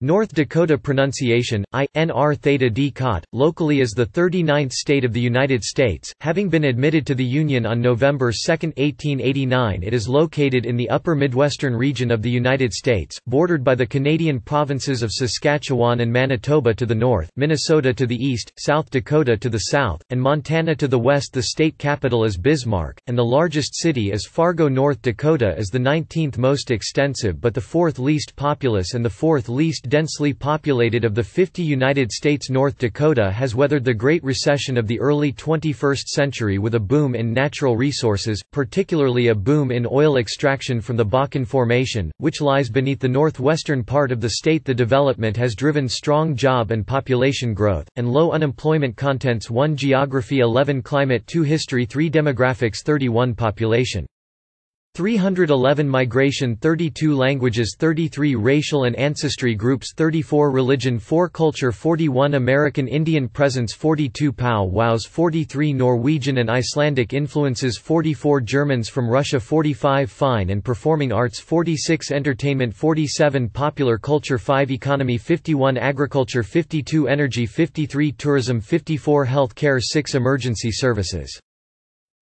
North Dakota pronunciation, I, NR Theta D Cot, locally is the 39th state of the United States, having been admitted to the Union on November 2, 1889 it is located in the upper Midwestern region of the United States, bordered by the Canadian provinces of Saskatchewan and Manitoba to the north, Minnesota to the east, South Dakota to the south, and Montana to the west. The state capital is Bismarck, and the largest city is Fargo North Dakota is the 19th most extensive but the fourth least populous and the fourth least densely populated of the 50 United States North Dakota has weathered the Great Recession of the early 21st century with a boom in natural resources, particularly a boom in oil extraction from the Bakken Formation, which lies beneath the northwestern part of the state. The development has driven strong job and population growth, and low unemployment contents 1 Geography 11 Climate 2 History 3 Demographics 31 Population 311 Migration 32 Languages 33 Racial and ancestry groups 34 Religion 4 Culture 41 American Indian Presence 42 Pow Wows 43 Norwegian and Icelandic influences 44 Germans from Russia 45 Fine and Performing Arts 46 Entertainment 47 Popular Culture 5 Economy 51 Agriculture 52 Energy 53 Tourism 54 Health care 6 Emergency services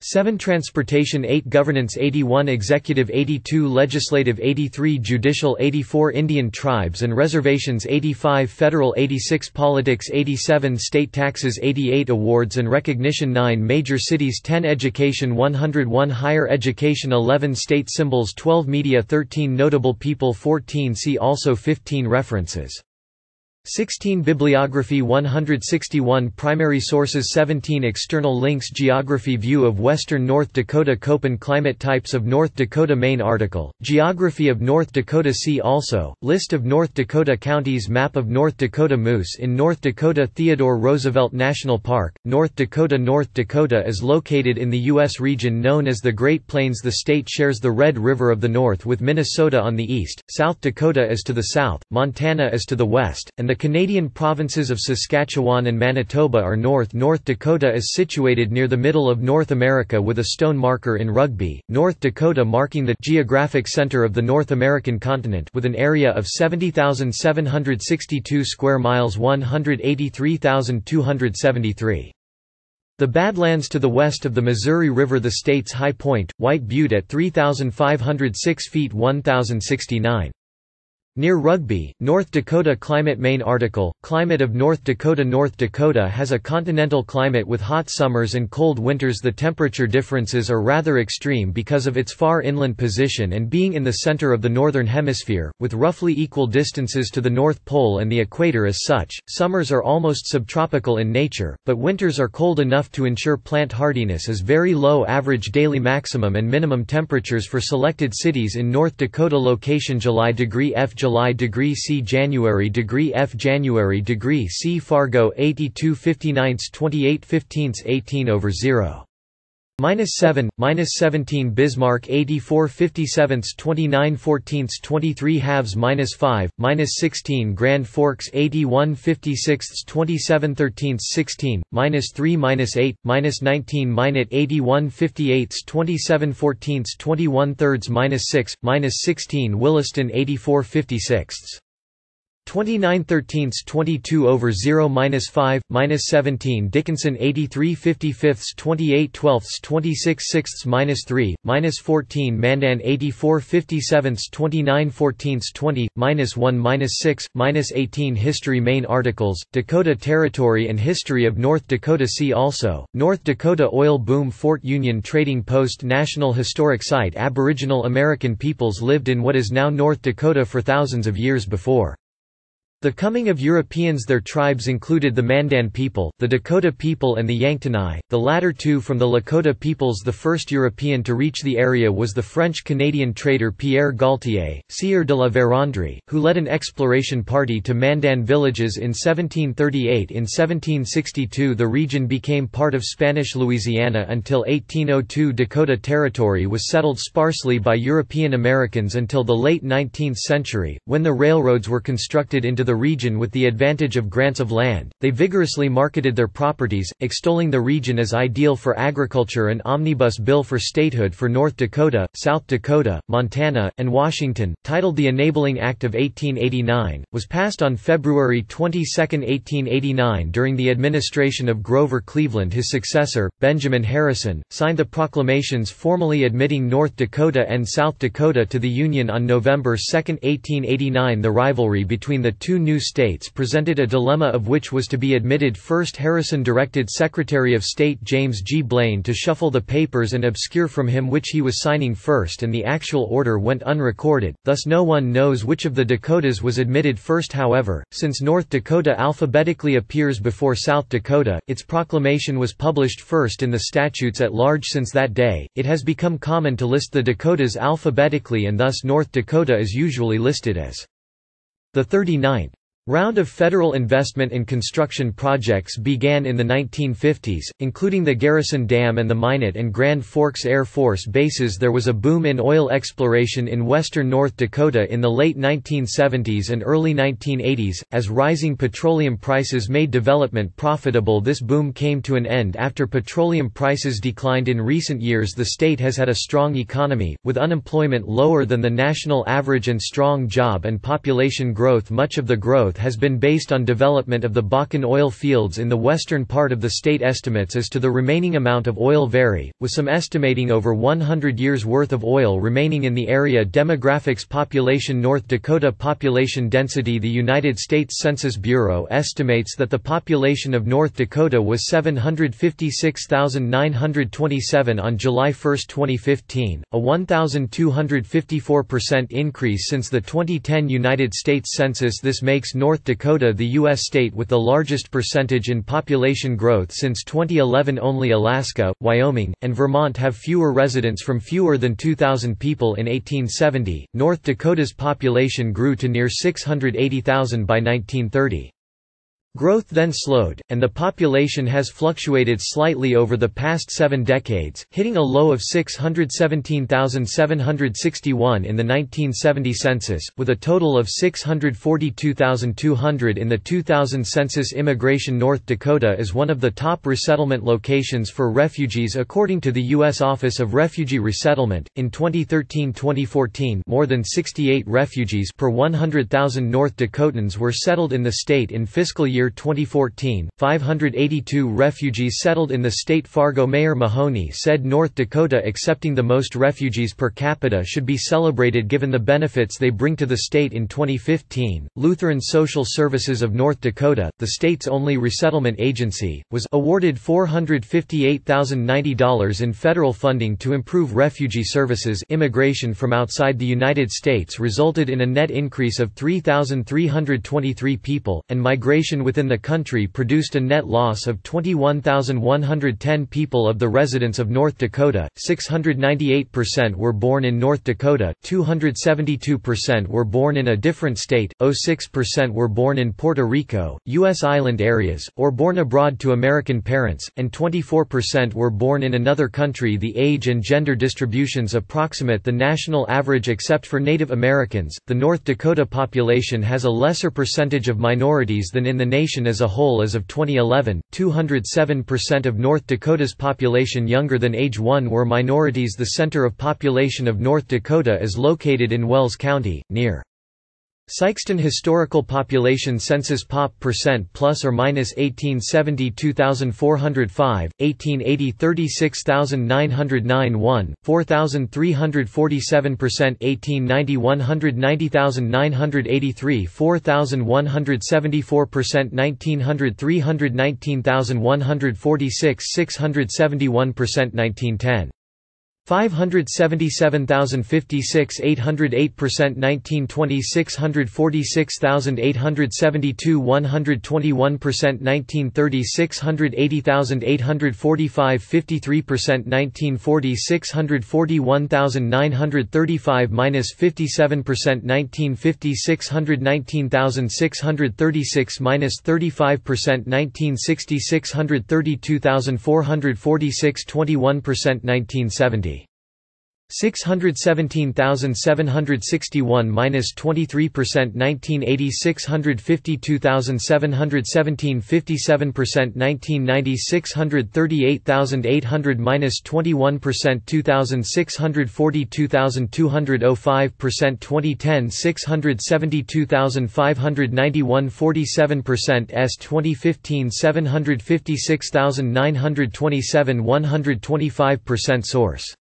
7 Transportation 8 Governance 81 Executive 82 Legislative 83 Judicial 84 Indian Tribes and Reservations 85 Federal 86 Politics 87 State Taxes 88 Awards and Recognition 9 Major Cities 10 Education 101 Higher Education 11 State Symbols 12 Media 13 Notable People 14 See also 15 References 16 Bibliography 161 Primary sources 17 External links Geography View of western North Dakota Köppen Climate Types of North Dakota Main article, Geography of North Dakota See also, List of North Dakota counties Map of North Dakota Moose in North Dakota Theodore Roosevelt National Park, North Dakota North Dakota is located in the U.S. region known as the Great Plains The state shares the Red River of the north with Minnesota on the east, South Dakota is to the south, Montana is to the west, and the Canadian provinces of Saskatchewan and Manitoba are north North Dakota is situated near the middle of North America with a stone marker in Rugby, North Dakota marking the geographic center of the North American continent with an area of 70,762 square miles 183,273. The Badlands to the west of the Missouri River The state's high point, White Butte at 3,506 feet 1,069. Near Rugby, North Dakota Climate Main article, Climate of North Dakota North Dakota has a continental climate with hot summers and cold winters. The temperature differences are rather extreme because of its far inland position and being in the center of the Northern Hemisphere, with roughly equal distances to the North Pole and the equator as such, summers are almost subtropical in nature, but winters are cold enough to ensure plant hardiness as very low average daily maximum and minimum temperatures for selected cities in North Dakota location. July degree F July degree C January degree F January degree C Fargo 82 59 28 15 18 over 0 minus 7, minus 17 Bismarck 84 57 29 14 23 halves minus 5, minus 16 Grand Forks 81 56 27 13 16, minus 3 minus 8, minus 19 minus 81 58 27 14 21 thirds minus 6, minus 16 Williston 84 56 29 13 22 over 0 minus 5 minus 17 Dickinson 83 55 28 12 26 6 minus 3 minus 14 Mandan 84 57 29 14 20 minus 1 minus 6 minus 18 History Main articles Dakota Territory and History of North Dakota See also. North Dakota Oil Boom Fort Union Trading Post National Historic Site Aboriginal American peoples lived in what is now North Dakota for thousands of years before the coming of Europeans their tribes included the Mandan people, the Dakota people and the Yanktonai, the latter two from the Lakota peoples The first European to reach the area was the French-Canadian trader Pierre Gaultier, Sieur de la Vérendrye, who led an exploration party to Mandan villages in 1738 In 1762 the region became part of Spanish Louisiana until 1802 Dakota Territory was settled sparsely by European Americans until the late 19th century, when the railroads were constructed into the the region with the advantage of grants of land, they vigorously marketed their properties, extolling the region as ideal for agriculture An omnibus bill for statehood for North Dakota, South Dakota, Montana, and Washington, titled the Enabling Act of 1889, was passed on February 22, 1889 during the administration of Grover Cleveland his successor, Benjamin Harrison, signed the proclamations formally admitting North Dakota and South Dakota to the Union on November 2, 1889 The rivalry between the two new states presented a dilemma of which was to be admitted first Harrison directed Secretary of State James G. Blaine to shuffle the papers and obscure from him which he was signing first and the actual order went unrecorded, thus no one knows which of the Dakotas was admitted first however, since North Dakota alphabetically appears before South Dakota, its proclamation was published first in the statutes at large since that day, it has become common to list the Dakotas alphabetically and thus North Dakota is usually listed as the 39th Round of federal investment in construction projects began in the 1950s, including the Garrison Dam and the Minot and Grand Forks Air Force bases. There was a boom in oil exploration in western North Dakota in the late 1970s and early 1980s, as rising petroleum prices made development profitable. This boom came to an end after petroleum prices declined in recent years. The state has had a strong economy, with unemployment lower than the national average and strong job and population growth. Much of the growth growth has been based on development of the Bakken oil fields in the western part of the state estimates as to the remaining amount of oil vary, with some estimating over 100 years' worth of oil remaining in the area Demographics Population North Dakota Population Density The United States Census Bureau estimates that the population of North Dakota was 756,927 on July 1, 2015, a 1,254% increase since the 2010 United States Census. This makes North Dakota the U.S. state with the largest percentage in population growth since 2011 only Alaska, Wyoming, and Vermont have fewer residents from fewer than 2,000 people in 1870. North Dakota's population grew to near 680,000 by 1930. Growth then slowed, and the population has fluctuated slightly over the past seven decades, hitting a low of 617,761 in the 1970 census, with a total of 642,200 in the 2000 census. Immigration North Dakota is one of the top resettlement locations for refugees according to the U.S. Office of Refugee Resettlement. In 2013-2014, more than 68 refugees per 100,000 North Dakotans were settled in the state in fiscal year year 2014, 582 refugees settled in the state Fargo Mayor Mahoney said North Dakota accepting the most refugees per capita should be celebrated given the benefits they bring to the state in 2015. Lutheran Social Services of North Dakota, the state's only resettlement agency, was awarded $458,090 in federal funding to improve refugee services immigration from outside the United States resulted in a net increase of 3,323 people, and migration within the country produced a net loss of 21,110 people of the residents of North Dakota, 698% were born in North Dakota, 272% were born in a different state, 06% were born in Puerto Rico, U.S. island areas, or born abroad to American parents, and 24% were born in another country The age and gender distributions approximate the national average except for Native Americans. The North Dakota population has a lesser percentage of minorities than in the nation nation as a whole as of 2011, 207% of North Dakota's population younger than age 1 were minorities. The center of population of North Dakota is located in Wells County, near Sykeston Historical Population Census Pop percent plus or minus 1870 2405 1880 36909 1 4347 percent 1890 190983 4174 percent 1900 319146 671 percent 1910 577,056 808 percent 1920 646,872 121 percent 1930 680,845 53 percent 1940 641,935 minus 57 percent 1950 619,636 minus 35 percent 1960 632,446 21 percent 1970 617,761 minus 23% 1980 652,717 57% 1990 638,800 minus 21% 2,640 2,200 05% 2010 672,591 47% S 2015 756,927 125% source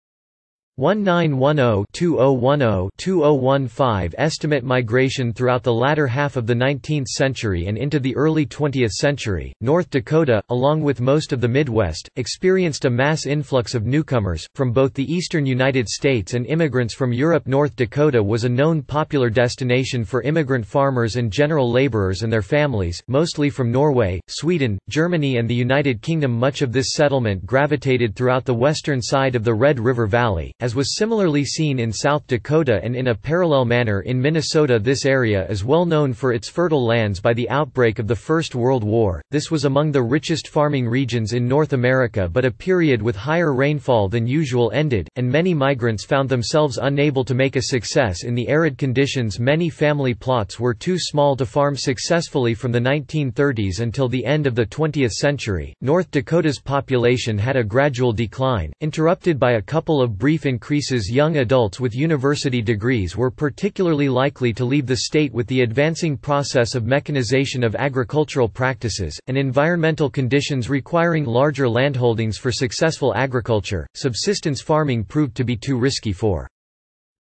1910-2010-2015 Estimate migration throughout the latter half of the 19th century and into the early 20th century, North Dakota, along with most of the Midwest, experienced a mass influx of newcomers, from both the eastern United States and immigrants from Europe. North Dakota was a known popular destination for immigrant farmers and general laborers and their families, mostly from Norway, Sweden, Germany and the United Kingdom. Much of this settlement gravitated throughout the western side of the Red River Valley, as was similarly seen in South Dakota and in a parallel manner in Minnesota this area is well known for its fertile lands by the outbreak of the First World War, this was among the richest farming regions in North America but a period with higher rainfall than usual ended, and many migrants found themselves unable to make a success in the arid conditions many family plots were too small to farm successfully from the 1930s until the end of the 20th century. North Dakota's population had a gradual decline, interrupted by a couple of brief increases young adults with university degrees were particularly likely to leave the state with the advancing process of mechanization of agricultural practices, and environmental conditions requiring larger landholdings for successful agriculture. Subsistence farming proved to be too risky for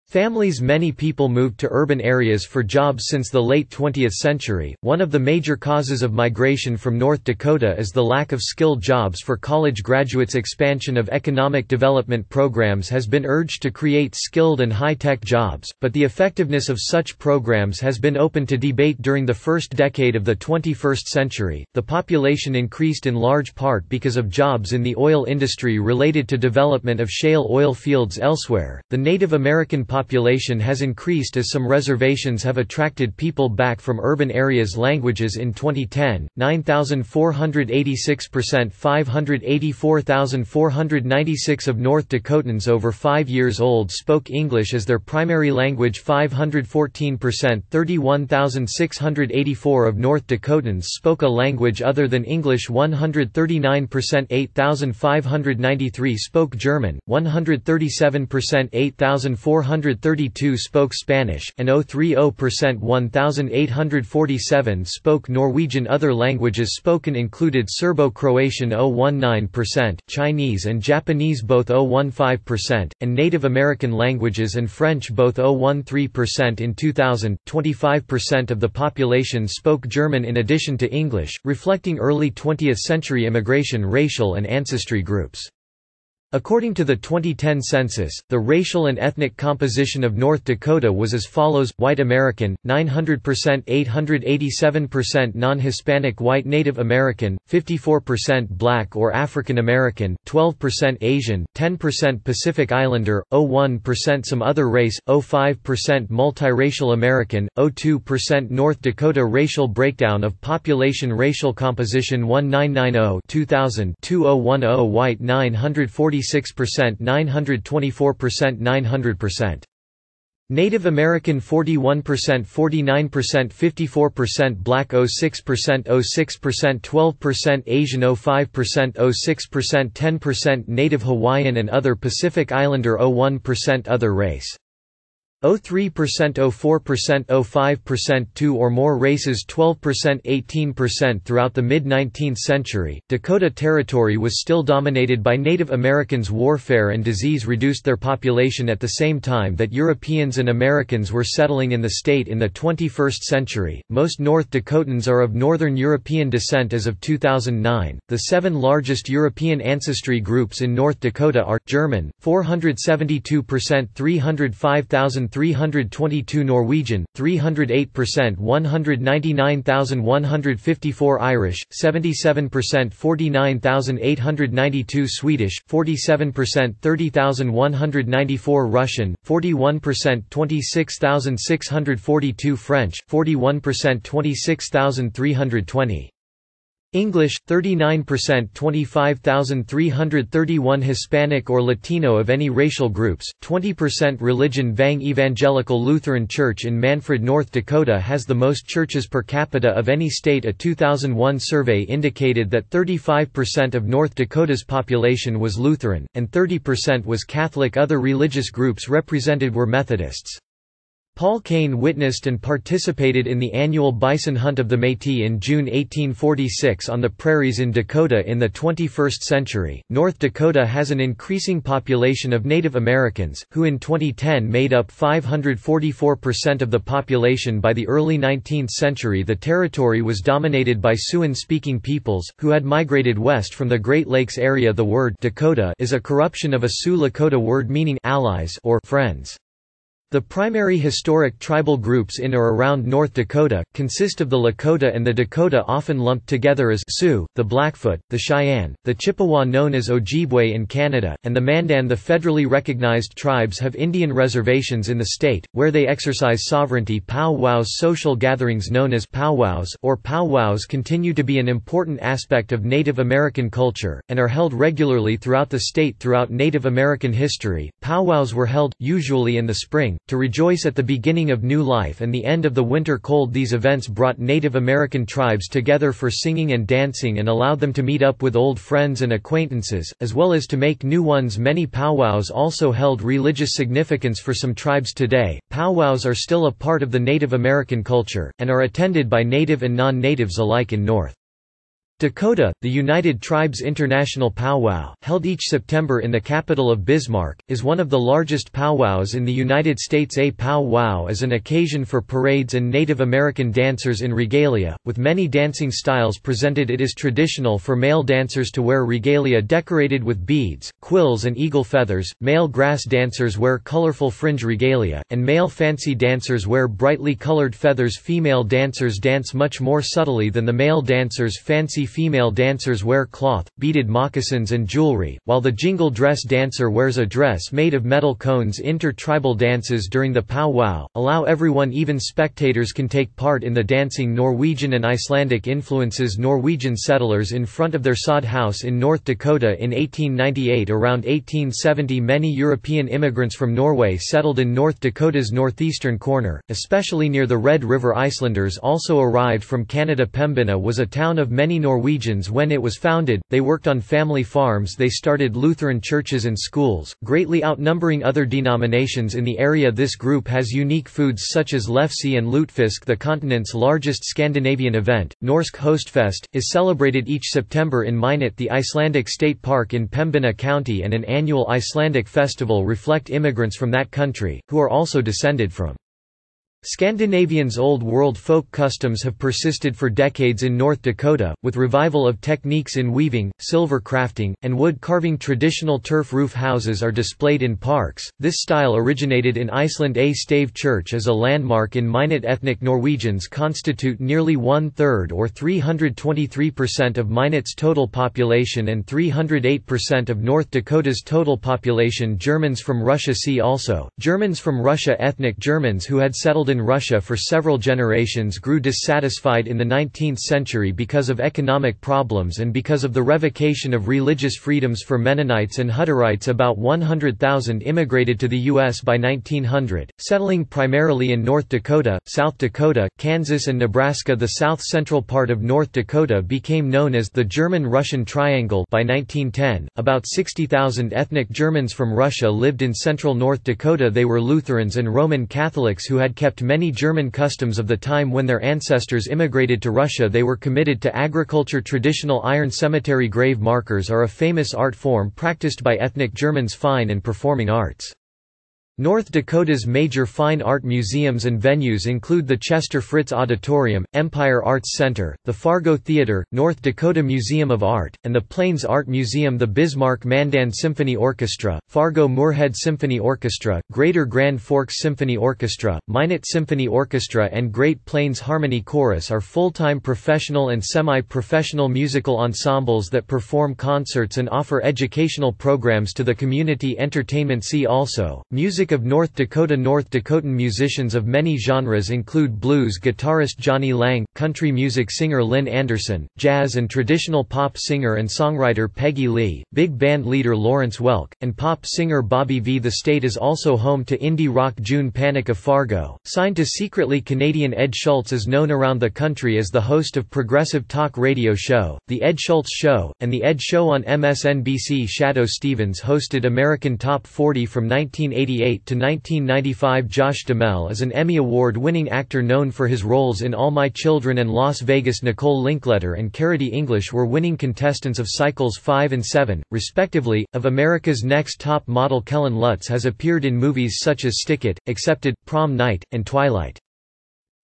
Families Many people moved to urban areas for jobs since the late 20th century. One of the major causes of migration from North Dakota is the lack of skilled jobs for college graduates. Expansion of economic development programs has been urged to create skilled and high tech jobs, but the effectiveness of such programs has been open to debate during the first decade of the 21st century. The population increased in large part because of jobs in the oil industry related to development of shale oil fields elsewhere. The Native American population has increased as some reservations have attracted people back from urban areas. Languages in 2010, 9,486% 584,496 of North Dakotans over 5 years old spoke English as their primary language. 514% 31,684 of North Dakotans spoke a language other than English. 139% 8,593 spoke German, 137% 8,400 132 spoke Spanish, and 030% 1,847 spoke Norwegian. Other languages spoken included Serbo-Croatian 019%, Chinese and Japanese both 015%, and Native American languages and French both 013%. In 2000, 25% of the population spoke German in addition to English, reflecting early 20th century immigration racial and ancestry groups. According to the 2010 census, the racial and ethnic composition of North Dakota was as follows, White American, 900% 887% Non-Hispanic White Native American, 54% Black or African American, 12% Asian, 10% Pacific Islander, 01% some other race, 05% multiracial American, 02% North Dakota Racial breakdown of population Racial composition 1990 2000 2010 White 940 46% 924% 900%. Native American 41% 49% 54% Black 06% 06% 12% Asian 05% 06% 10% Native Hawaiian and other Pacific Islander 01% other race 03% 04% 05% two or more races 12% 18% Throughout the mid-19th century, Dakota Territory was still dominated by Native Americans warfare and disease reduced their population at the same time that Europeans and Americans were settling in the state in the 21st century. Most North Dakotans are of Northern European descent as of 2009. The seven largest European ancestry groups in North Dakota are German, 472% 305,000 322 Norwegian, 308% 199,154 Irish, 77% 49,892 Swedish, 47% 30,194 Russian, 41% 26,642 French, 41% 26,320. English 39% 25,331 Hispanic or Latino of any racial groups 20% religion. Vang Evangelical Lutheran Church in Manfred North Dakota has the most churches per capita of any state. A 2001 survey indicated that 35% of North Dakota's population was Lutheran and 30% was Catholic. Other religious groups represented were Methodists Paul Kane witnessed and participated in the annual bison hunt of the Métis in June 1846 on the prairies in Dakota in the 21st century. North Dakota has an increasing population of Native Americans, who in 2010 made up 544% of the population. By the early 19th century, the territory was dominated by Siouan speaking peoples, who had migrated west from the Great Lakes area. The word Dakota is a corruption of a Sioux Lakota word meaning allies or friends. The primary historic tribal groups in or around North Dakota, consist of the Lakota and the Dakota often lumped together as Sioux, the Blackfoot, the Cheyenne, the Chippewa known as Ojibwe in Canada, and the Mandan The federally recognized tribes have Indian reservations in the state, where they exercise sovereignty Pow-wows social gatherings known as powwows or powwows continue to be an important aspect of Native American culture, and are held regularly throughout the state throughout Native American history. Powwows were held, usually in the spring, to rejoice at the beginning of new life and the end of the winter cold these events brought Native American tribes together for singing and dancing and allowed them to meet up with old friends and acquaintances, as well as to make new ones many powwows also held religious significance for some tribes today. Powwows are still a part of the Native American culture, and are attended by native and non-natives alike in North Dakota, the United Tribes International Powwow, held each September in the capital of Bismarck, is one of the largest powwows in the United States. A powwow is an occasion for parades and Native American dancers in regalia, with many dancing styles presented. It is traditional for male dancers to wear regalia decorated with beads, quills, and eagle feathers, male grass dancers wear colorful fringe regalia, and male fancy dancers wear brightly colored feathers. Female dancers dance much more subtly than the male dancers' fancy female dancers wear cloth, beaded moccasins and jewelry, while the jingle dress dancer wears a dress made of metal cones. Inter-tribal dances during the powwow, allow everyone even spectators can take part in the dancing. Norwegian and Icelandic influences Norwegian settlers in front of their sod house in North Dakota in 1898 Around 1870 many European immigrants from Norway settled in North Dakota's northeastern corner, especially near the Red River Icelanders. Also arrived from Canada Pembina was a town of many Norwegian Norwegians when it was founded, they worked on family farms they started Lutheran churches and schools, greatly outnumbering other denominations in the area. This group has unique foods such as lefse and lutefisk the continent's largest Scandinavian event, Norsk Hostfest, is celebrated each September in Minot the Icelandic State Park in Pembina County and an annual Icelandic festival reflect immigrants from that country, who are also descended from Scandinavians' Old World folk customs have persisted for decades in North Dakota, with revival of techniques in weaving, silver crafting, and wood carving. Traditional turf roof houses are displayed in parks. This style originated in Iceland. A stave church is a landmark in Minot. Ethnic Norwegians constitute nearly one third or 323% of Minot's total population and 308% of North Dakota's total population. Germans from Russia See also Germans from Russia. Ethnic Germans who had settled in in Russia for several generations grew dissatisfied in the 19th century because of economic problems and because of the revocation of religious freedoms for Mennonites and Hutterites about 100,000 immigrated to the U.S. by 1900, settling primarily in North Dakota, South Dakota, Kansas and Nebraska The south-central part of North Dakota became known as the German-Russian Triangle by 1910. About 60,000 ethnic Germans from Russia lived in central North Dakota they were Lutherans and Roman Catholics who had kept many German customs of the time when their ancestors immigrated to Russia they were committed to agriculture Traditional iron cemetery grave markers are a famous art form practiced by ethnic Germans fine and performing arts. North Dakota's major fine art museums and venues include the Chester Fritz Auditorium, Empire Arts Center, the Fargo Theater, North Dakota Museum of Art, and the Plains Art Museum the Bismarck Mandan Symphony Orchestra, Fargo Moorhead Symphony Orchestra, Greater Grand Forks Symphony Orchestra, Minot Symphony Orchestra and Great Plains Harmony Chorus are full-time professional and semi-professional musical ensembles that perform concerts and offer educational programs to the community entertainment see also, music Music of North Dakota North Dakotan musicians of many genres include blues guitarist Jonny Lang, country music singer Lynn Anderson, jazz and traditional pop singer and songwriter Peggy Lee, big band leader Lawrence Welk, and pop singer Bobby V. The state is also home to indie rock June Panic of Fargo. Signed to secretly Canadian Ed Schultz is known around the country as the host of progressive talk radio show, The Ed Schultz Show, and The Ed Show on MSNBC. Shadoe Stevens hosted American Top 40 from 1988 to 1995. Josh Duhamel is an Emmy Award-winning actor known for his roles in All My Children and Las Vegas. Nicole Linkletter and CariDee English were winning contestants of Cycles 5 and 7, respectively. Of America's Next Top Model Kellen Lutz has appeared in movies such as Stick It, Accepted, Prom Night, and Twilight.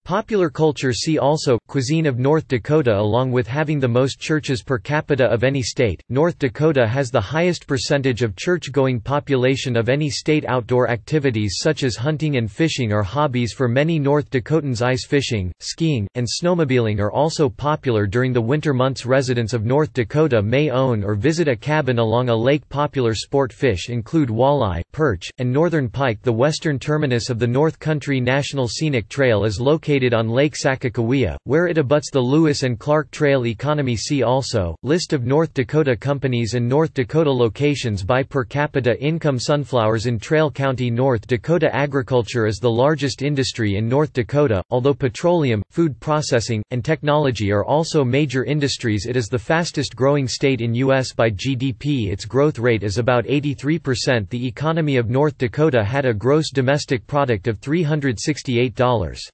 Popular culture See also, cuisine of North Dakota Along with having the most churches per capita of any state, North Dakota has the highest percentage of church-going population of any state. Outdoor activities such as hunting and fishing are hobbies for many. North Dakotans Ice fishing, skiing, and snowmobiling are also popular during the winter months. Residents of North Dakota may own or visit a cabin along a lake. Popular sport fish include walleye, perch, and northern pike. The western terminus of the North Country National Scenic Trail is located located on Lake Sakakawea, where it abuts the Lewis and Clark Trail Economy. See also, List of North Dakota companies and North Dakota locations by per capita income. Sunflowers in Traill County North Dakota. Agriculture is the largest industry in North Dakota, although petroleum, food processing, and technology are also major industries. It is the fastest growing state in U.S. by GDP its growth rate is about 83% The economy of North Dakota had a gross domestic product of $368.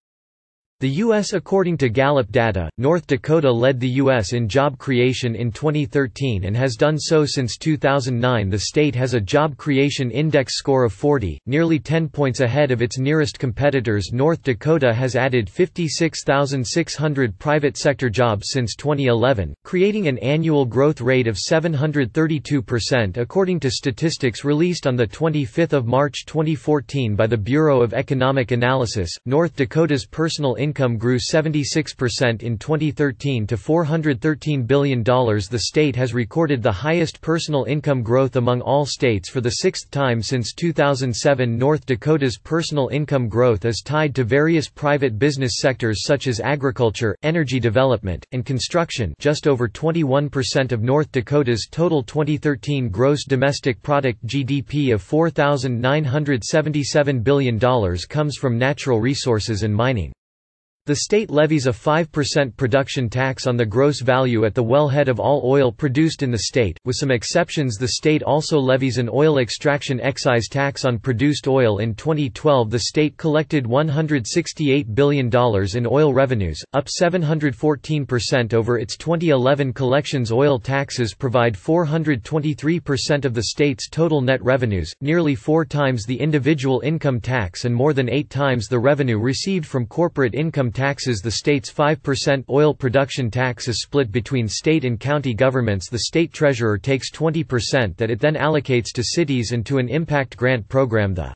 The U.S. According to Gallup data, North Dakota led the U.S. in job creation in 2013 and has done so since 2009 The state has a job creation index score of 40, nearly 10 points ahead of its nearest competitors North Dakota has added 56,600 private sector jobs since 2011, creating an annual growth rate of 732% according to statistics released on 25 March 2014 by the Bureau of Economic Analysis. North Dakota's personal income income grew 76% in 2013 to $413 billion. The state has recorded the highest personal income growth among all states for the sixth time since 2007. North Dakota's personal income growth is tied to various private business sectors such as agriculture, energy development, and construction. Just over 21% of North Dakota's total 2013 gross domestic product GDP of $4,977 billion comes from natural resources and mining. The state levies a 5% production tax on the gross value at the wellhead of all oil produced in the state, with some exceptions. The state also levies an oil extraction excise tax on produced oil. In 2012 the state collected $168 billion in oil revenues, up 714% over its 2011 collections. Oil taxes provide 423% of the state's total net revenues, nearly four times the individual income tax and more than eight times the revenue received from corporate income taxes The state's 5% oil production tax is split between state and county governments. The state treasurer takes 20% that it then allocates to cities and to an impact grant program the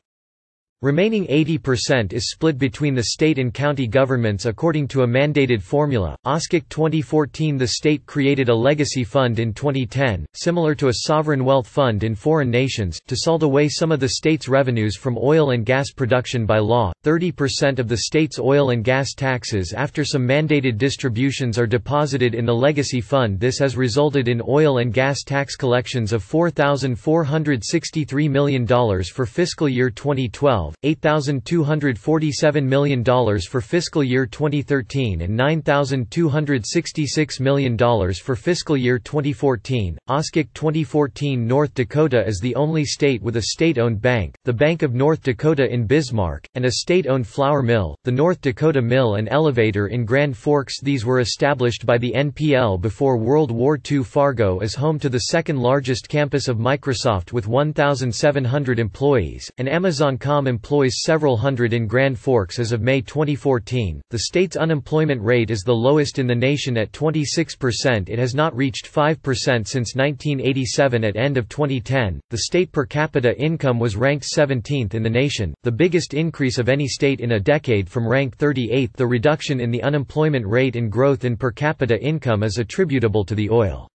Remaining 80% is split between the state and county governments according to a mandated formula. OSCIC 2014 The state created a legacy fund in 2010, similar to a sovereign wealth fund in foreign nations, to salt away some of the state's revenues from oil and gas production by law. 30% of the state's oil and gas taxes after some mandated distributions are deposited in the legacy fund. This has resulted in oil and gas tax collections of $4,463 million for fiscal year 2012 $8,247 million for fiscal year 2013 and $9,266 million for fiscal year 2014. OSCIC 2014 North Dakota is the only state with a state-owned bank, the Bank of North Dakota in Bismarck, and a state-owned flour mill, the North Dakota Mill and Elevator in Grand Forks These were established by the NPL before World War II Fargo is home to the second largest campus of Microsoft with 1,700 employees, and Amazon.com employs several hundred in Grand Forks as of May 2014. The state's unemployment rate is the lowest in the nation at 26%. It has not reached 5% since 1987 at end of 2010. The state per capita income was ranked 17th in the nation, the biggest increase of any state in a decade from rank 38. The reduction in the unemployment rate and growth in per capita income is attributable to the oil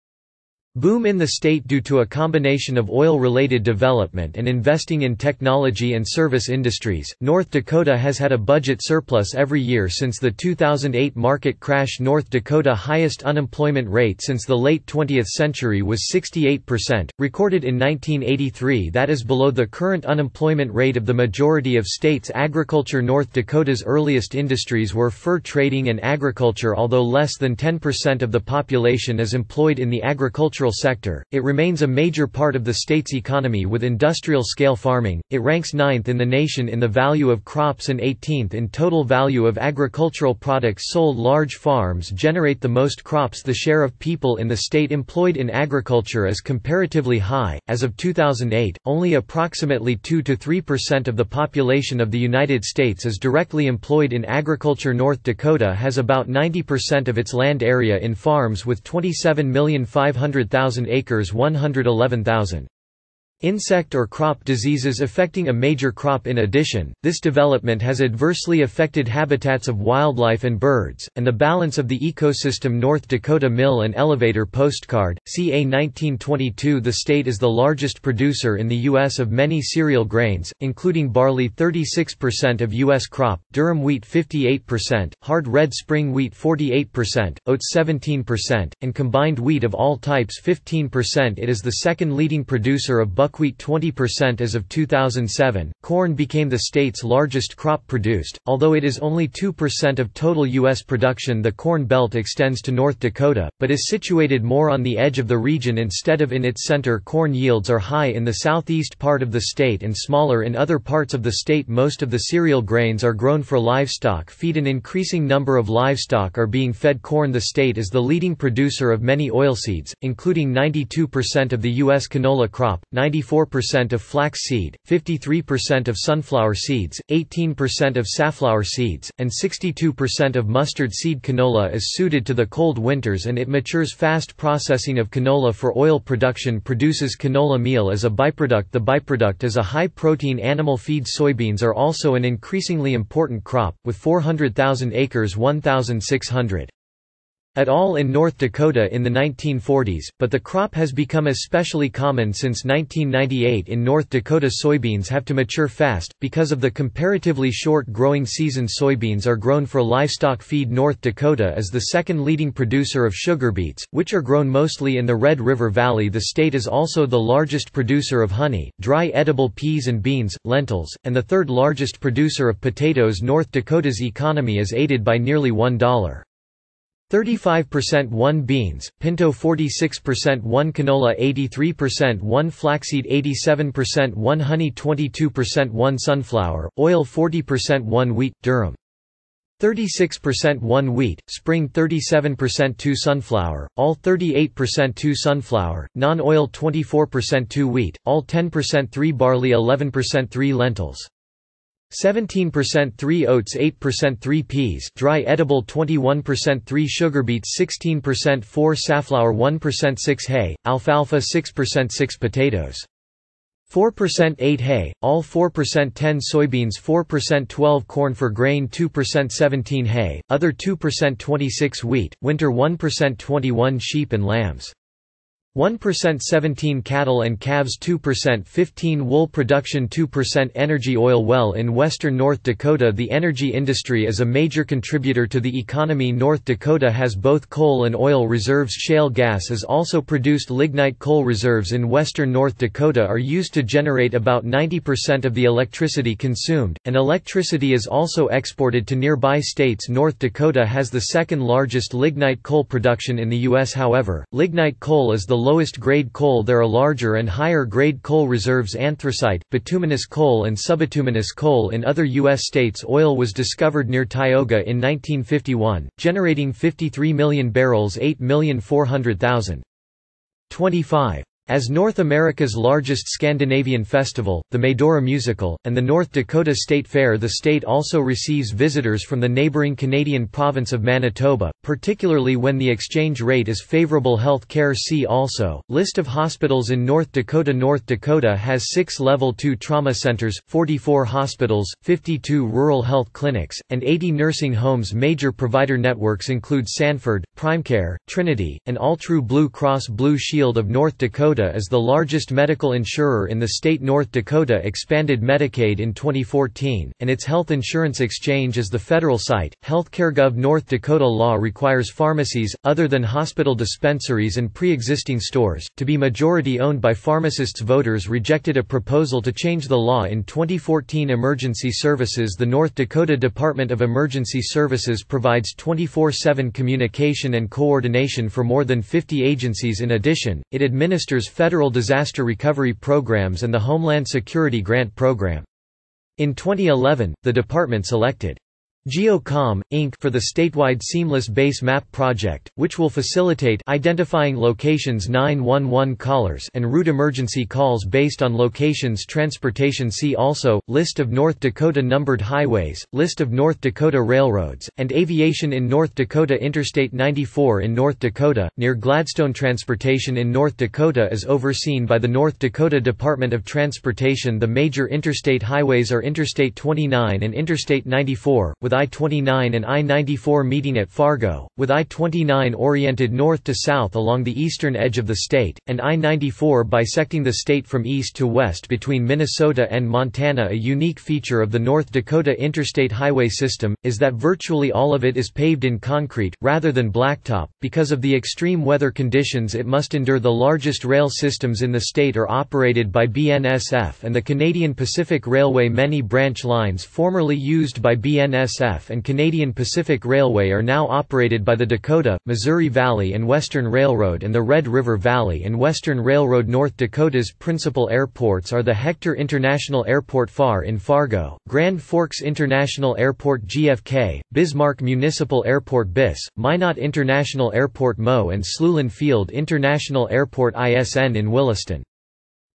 Boom in the state due to a combination of oil-related development and investing in technology and service industries. North Dakota has had a budget surplus every year since the 2008 market crash. North Dakota highest unemployment rate since the late 20th century was 68%, recorded in 1983 that is below the current unemployment rate of the majority of states. Agriculture North Dakota's earliest industries were fur trading and agriculture although less than 10% of the population is employed in the agricultural sector, it remains a major part of the state's economy with industrial-scale farming. It ranks ninth in the nation in the value of crops and 18th in total value of agricultural products sold. Large farms generate the most crops. The share of people in the state employed in agriculture is comparatively high. As of 2008, only approximately 2 to 3% of the population of the United States is directly employed in agriculture. North Dakota has about 90% of its land area in farms with 27,500,000 acres 111,000. Insect or crop diseases affecting a major crop In addition, this development has adversely affected habitats of wildlife and birds, and the balance of the ecosystem North Dakota Mill and Elevator Postcard, CA 1922 The state is the largest producer in the U.S. of many cereal grains, including barley 36% of U.S. crop, durum wheat 58%, hard red spring wheat 48%, oats 17%, and combined wheat of all types 15% It is the second leading producer of buckwheat buckwheat 20% as of 2007. Corn became the state's largest crop produced, although it is only 2% of total U.S. production. The Corn Belt extends to North Dakota, but is situated more on the edge of the region instead of in its center. Corn yields are high in the southeast part of the state and smaller in other parts of the state. Most of the cereal grains are grown for livestock feed. An increasing number of livestock are being fed corn. The state is the leading producer of many oilseeds, including 92% of the U.S. canola crop, 90 94% of flax seed, 53% of sunflower seeds, 18% of safflower seeds, and 62% of mustard seed canola is suited to the cold winters and it matures fast. Processing of canola for oil production produces canola meal as a byproduct. The byproduct is a high-protein animal feed. Soybeans are also an increasingly important crop, with 400,000 acres 1,600 at all in North Dakota in the 1940s, but the crop has become especially common since 1998 in North Dakota soybeans have to mature fast, because of the comparatively short growing season soybeans are grown for livestock feed North Dakota is the second leading producer of sugar beets, which are grown mostly in the Red River Valley. The state is also the largest producer of honey, dry edible peas and beans, lentils, and the third largest producer of potatoes. North Dakota's economy is aided by nearly $1. 35% 1 beans, pinto 46% 1 canola 83% 1 flaxseed 87% 1 honey 22% 1 sunflower, oil 40% 1 wheat, durum 36% 1 wheat, spring 37% 2 sunflower, all 38% 2 sunflower, non-oil 24% 2 wheat, all 10% 3 barley 11% 3 lentils 17% 3 oats 8% 3 peas dry edible 21% 3 sugar beets 16% 4 safflower 1% 6 hay, alfalfa 6% 6 potatoes 4% 8 hay, all 4% 10 soybeans 4% 12 corn for grain 2% 17 hay, other 2% 26 wheat, winter 1% 21 sheep and lambs 1% 17 cattle and calves 2% 15 wool production 2% energy oil. Well in western North Dakota the energy industry is a major contributor to the economy. North Dakota has both coal and oil reserves. Shale gas is also produced. Lignite coal reserves in western North Dakota are used to generate about 90% of the electricity consumed, and electricity is also exported to nearby states. North Dakota has the second largest lignite coal production in the U.S. however, lignite coal is the lowest grade coal there are larger and higher grade coal reserves anthracite, bituminous coal and subbituminous coal in other U.S. states Oil was discovered near Tioga in 1951, generating 53 million barrels 8,400,000. 25. As North America's largest Scandinavian festival, the Medora Musical, and the North Dakota State Fair. The state also receives visitors from the neighboring Canadian province of Manitoba, particularly when the exchange rate is favorable. Health care see also, List of hospitals in North Dakota. North Dakota has six Level 2 trauma centers, 44 hospitals, 52 rural health clinics, and 80 nursing homes. Major provider networks include Sanford, PrimeCare, Trinity, and Altru Blue Cross Blue Shield of North Dakota is the largest medical insurer in the state. North Dakota expanded Medicaid in 2014, and its health insurance exchange is the federal site. HealthcareGov North Dakota law requires pharmacies, other than hospital dispensaries and pre-existing stores, to be majority owned by pharmacists. Voters rejected a proposal to change the law in 2014 Emergency Services. The North Dakota Department of Emergency Services provides 24-7 communication and coordination for more than 50 agencies. In addition, it administers federal disaster recovery programs and the Homeland Security Grant Program. In 2011, the department selected GeoComm, Inc. for the statewide Seamless Base Map project, which will facilitate identifying locations 911 callers and route emergency calls based on locations transportation See also, List of North Dakota numbered highways, List of North Dakota railroads, and aviation in North Dakota Interstate 94 in North Dakota, near Gladstone Transportation in North Dakota is overseen by the North Dakota Department of Transportation The major interstate highways are Interstate 29 and Interstate 94, with I-29 and I-94 meeting at Fargo, with I-29 oriented north to south along the eastern edge of the state, and I-94 bisecting the state from east to west between Minnesota and Montana A unique feature of the North Dakota interstate highway system, is that virtually all of it is paved in concrete, rather than blacktop. Because of the extreme weather conditions it must endure the largest rail systems in the state are operated by BNSF and the Canadian Pacific Railway many branch lines formerly used by BNSF and Canadian Pacific Railway are now operated by the Dakota, Missouri Valley and Western Railroad and the Red River Valley and Western Railroad North Dakota's principal airports are the Hector International Airport FAR in Fargo, Grand Forks International Airport GFK, Bismarck Municipal Airport BIS, Minot International Airport MO and Sloulin Field International Airport ISN in Williston.